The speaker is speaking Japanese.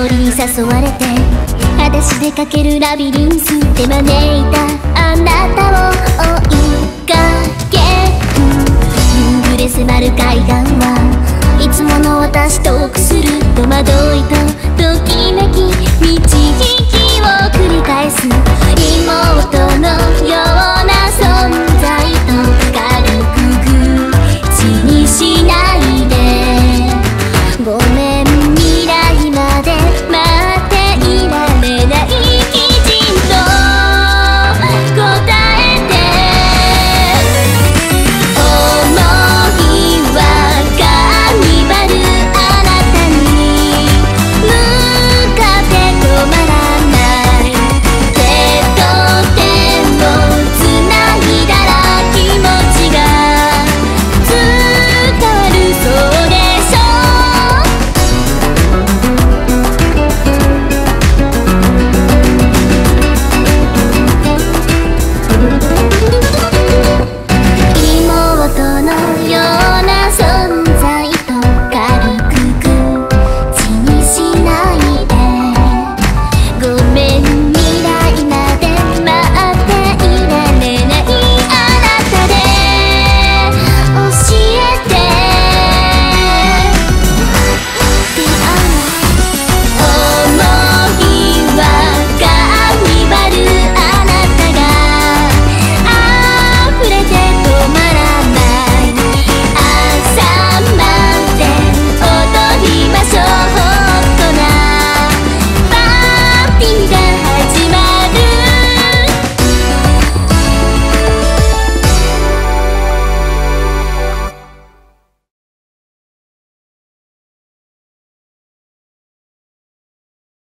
香りに誘われて私出かけるラビリンスで招いたあなたを追いかける。夕暮れ迫る海岸はいつもの私